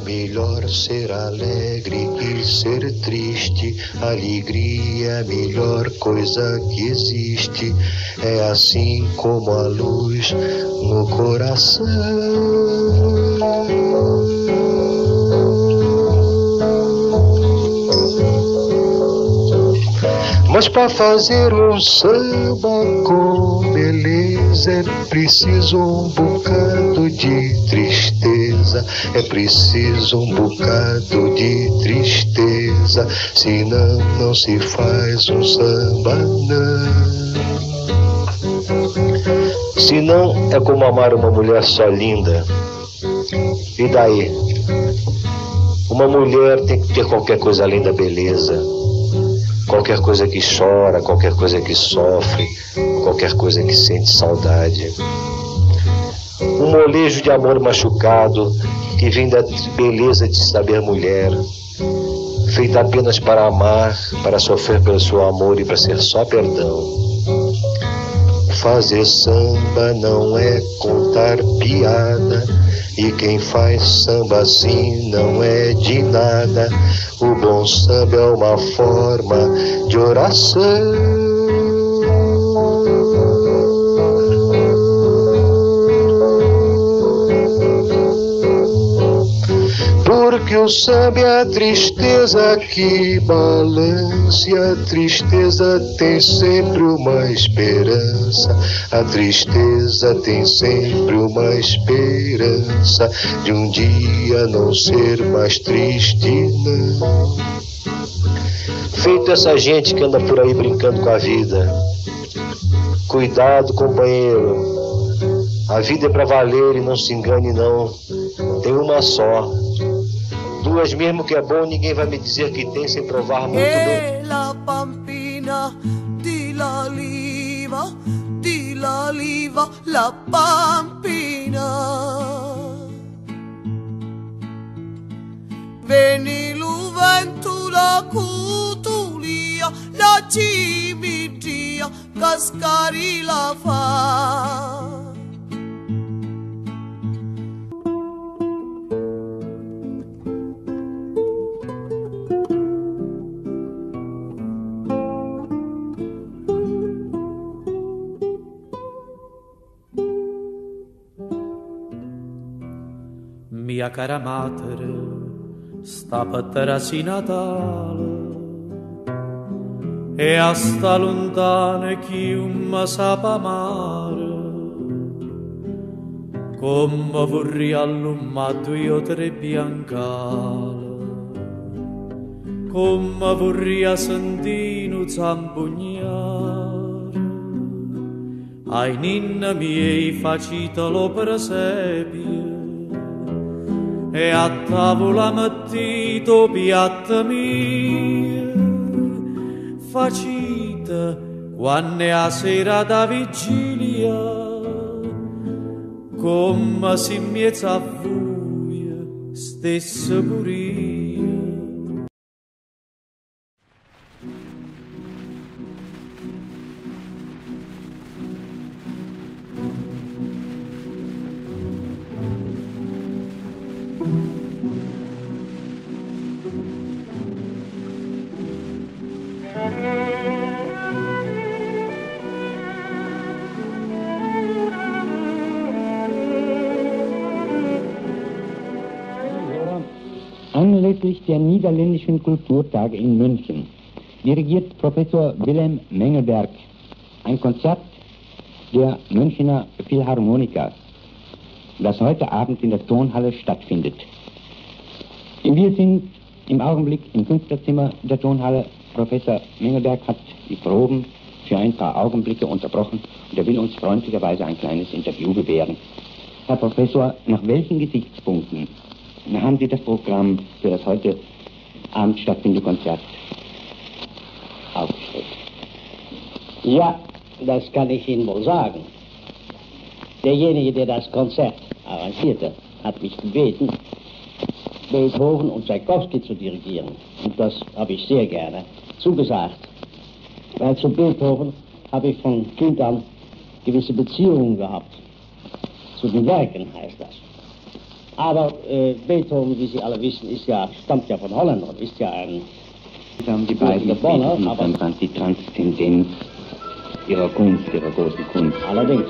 melhor ser alegre e ser triste. Alegria é a melhor coisa que existe. É assim como a luz no coração. Mas para fazer um samba com beleza é preciso um bocado de tristeza, é preciso um bocado de tristeza, senão não se faz um samba não. Se não é como amar uma mulher só linda. E daí? Uma mulher tem que ter qualquer coisa além da beleza qualquer coisa que chora, qualquer coisa que sofre, qualquer coisa que sente saudade. Um molejo de amor machucado que vem da beleza de saber mulher, feita apenas para amar, para sofrer pelo seu amor e para ser só perdão. Fazer samba não é contar piada e quem faz samba assim não é de nada. O bom samba é uma forma de oração. Porque o samba é a tristeza que balance, a tristeza tem sempre uma esperança, a tristeza tem sempre uma esperança de um dia não ser mais triste, não. Feito essa gente que anda por aí brincando com a vida. Cuidado, companheiro. A vida é para valer e não se engane, não. Tem uma só. Duas mesmo que é bom, ninguém vai me dizer que tem sem provar muito bem. la pampina di la liva, di la liva, la pampina. Veni l'uvento, la cutulia, la cimidia, cascari la fa. Mia cara mater, sta patterasi Natale. E a sta lontana chiunma sapa amare come vorrei allummato io tre biancale come vorrei sentino zampugnare ai ninna miei facitelo presepio e a tavola mettito piatta mia facita quando è a sera da vigilia come si miezza a voi stessa puria Anlässlich der Niederländischen Kulturtage in München dirigiert Professor Wilhelm Mengelberg ein Konzert der Münchner Philharmoniker, das heute Abend in der Tonhalle stattfindet. Wir sind im Augenblick im Künstlerzimmer der Tonhalle. Professor Mengelberg hat die Proben für ein paar Augenblicke unterbrochen und er will uns freundlicherweise ein kleines Interview gewähren. Herr Professor, nach welchen Gesichtspunkten haben Sie das Programm für das heute Abend stattfindende Konzert aufgestellt? Ja, das kann ich Ihnen wohl sagen. Derjenige, der das Konzert arrangierte, hat mich gebeten, Beethoven und Tchaikovsky zu dirigieren. Und das habe ich sehr gerne zugesagt. Weil zu Beethoven habe ich von Kind an gewisse Beziehungen gehabt. Zu den Werken heißt das. Aber äh, Beethoven, wie Sie alle wissen, ist ja, stammt ja von Holland und ist ja ein haben die beiden Geboren, Beethoven aber- die Transzendenz ihrer Kunst, ihrer großen Kunst. allerdings.